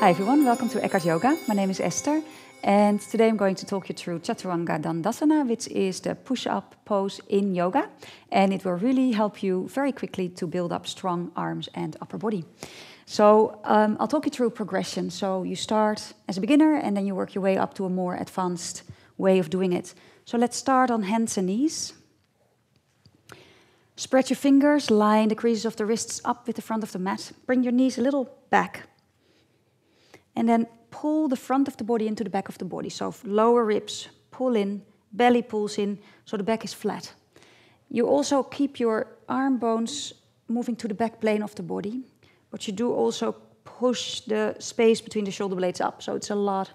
Hi everyone, welcome to Ekhart Yoga. My name is Esther and today I'm going to talk you through Chaturanga Dandasana, which is the push-up pose in yoga and it will really help you very quickly to build up strong arms and upper body. So um, I'll talk you through progression. So you start as a beginner and then you work your way up to a more advanced way of doing it. So let's start on hands and knees. Spread your fingers, line the creases of the wrists up with the front of the mat. Bring your knees a little back and then pull the front of the body into the back of the body. So lower ribs pull in, belly pulls in, so the back is flat. You also keep your arm bones moving to the back plane of the body, but you do also push the space between the shoulder blades up, so it's a lot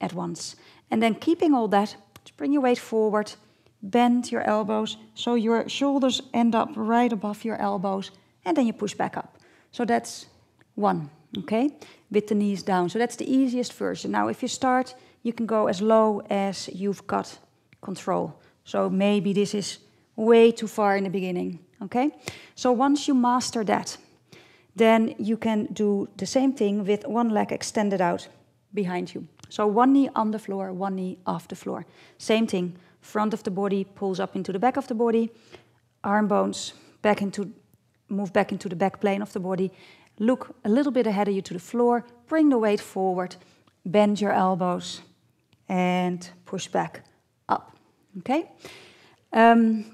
at once. And then keeping all that, bring your weight forward, bend your elbows, so your shoulders end up right above your elbows, and then you push back up. So that's one okay, with the knees down. So that's the easiest version. Now, if you start, you can go as low as you've got control. So maybe this is way too far in the beginning, okay? So once you master that, then you can do the same thing with one leg extended out behind you. So one knee on the floor, one knee off the floor. Same thing, front of the body pulls up into the back of the body, arm bones back into, move back into the back plane of the body, Look a little bit ahead of you to the floor, bring the weight forward, bend your elbows, and push back up. Okay? Um,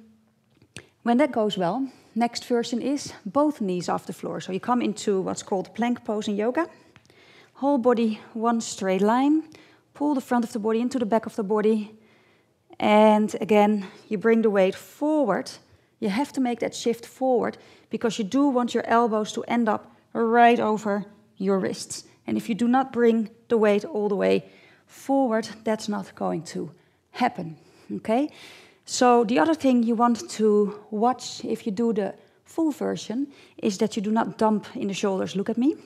when that goes well, next version is both knees off the floor. So you come into what's called plank pose in yoga. Whole body, one straight line. Pull the front of the body into the back of the body. And again, you bring the weight forward. You have to make that shift forward because you do want your elbows to end up right over your wrists. And if you do not bring the weight all the way forward, that's not going to happen. Okay? So the other thing you want to watch if you do the full version is that you do not dump in the shoulders. Look at me.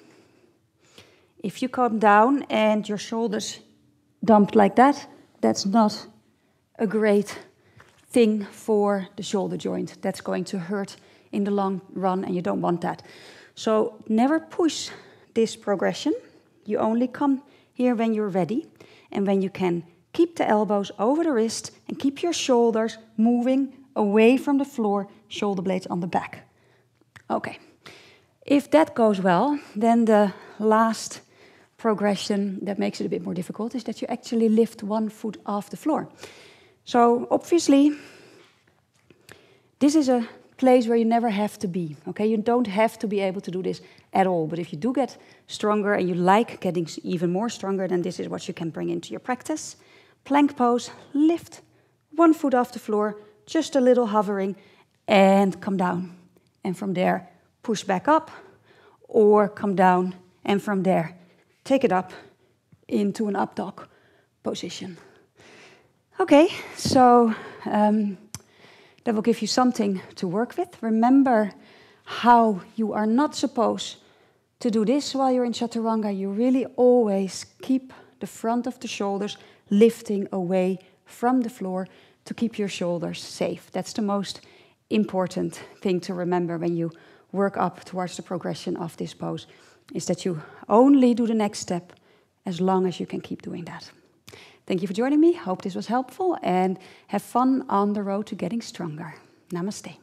If you come down and your shoulders dump like that, that's not a great thing for the shoulder joint. That's going to hurt in the long run, and you don't want that. So never push this progression. You only come here when you're ready and when you can keep the elbows over the wrist and keep your shoulders moving away from the floor, shoulder blades on the back. Okay. If that goes well, then the last progression that makes it a bit more difficult is that you actually lift one foot off the floor. So obviously, this is a place where you never have to be. Okay, you don't have to be able to do this at all. But if you do get stronger and you like getting even more stronger, then this is what you can bring into your practice. Plank pose, lift one foot off the floor, just a little hovering, and come down. And from there, push back up, or come down, and from there, take it up into an up dog position. Okay, so um, that will give you something to work with. Remember how you are not supposed to do this while you're in chaturanga. You really always keep the front of the shoulders lifting away from the floor to keep your shoulders safe. That's the most important thing to remember when you work up towards the progression of this pose is that you only do the next step as long as you can keep doing that. Thank you for joining me. Hope this was helpful and have fun on the road to getting stronger. Namaste.